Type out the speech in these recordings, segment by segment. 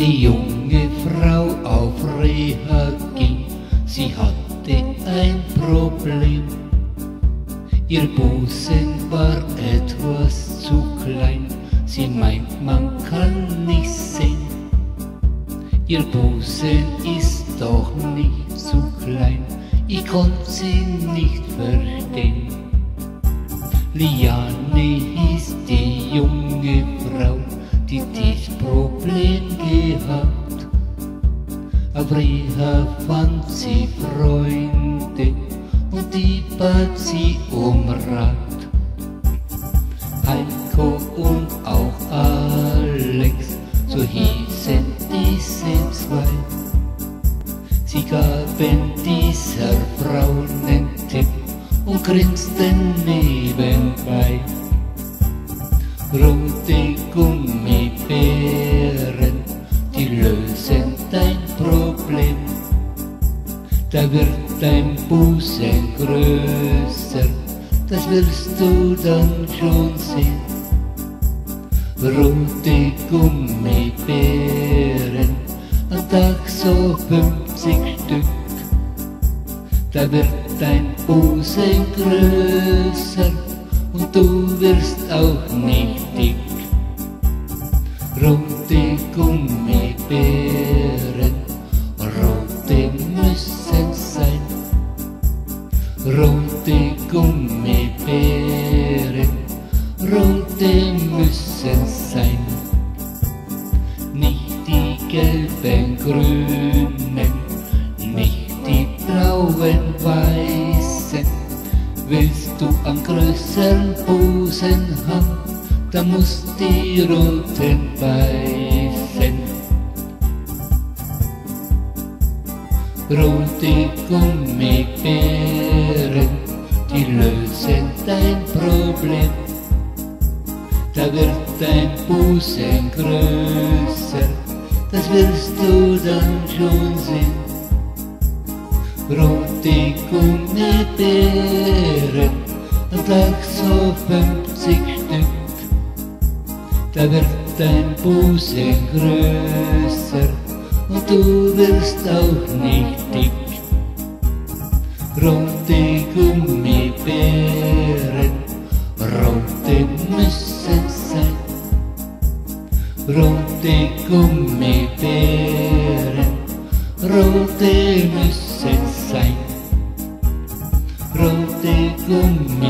Die junge Frau auf Reha ging, sie hatte ein Problem. Ihr Busen war etwas zu klein, sie meint, man kann nicht sehen. Ihr Busen ist doch nicht zu klein, ich konnte sie nicht verstehen. Liane hieß die junge Frau, die dies Problem gehabt. Auf Reha fand sie Freunde und die bat sie um Rat. Heiko und auch Alex, so hießen diese zwei. Sie gaben dieser Frau nen Tipp und grinsten Da wird dein Busen größer, das wirst du dann schon sehen. Rote Gummibären, am Tag so 50 Stück. Da wird dein Busen größer und du wirst auch nicht dick. Rote Rote Gummibären, rote müssen sein. Nicht die gelben, grünen, nicht die blauen, weißen. Willst du am größeren Busen haben, dann musst die roten beißen. Rote Gummibären, die lösen dein Problem. Da wird dein Busen größer, das wirst du dann schon sehen. Rote Gummibären, am Tag so 50 Stück. Da wird dein Busen größer und du wirst auch nicht dick. Rote Gummibären, rote müssen sein. Rote Gummibären, rote müssen sein. Rote Gummibären,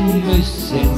Rote Gummibären, rote müssen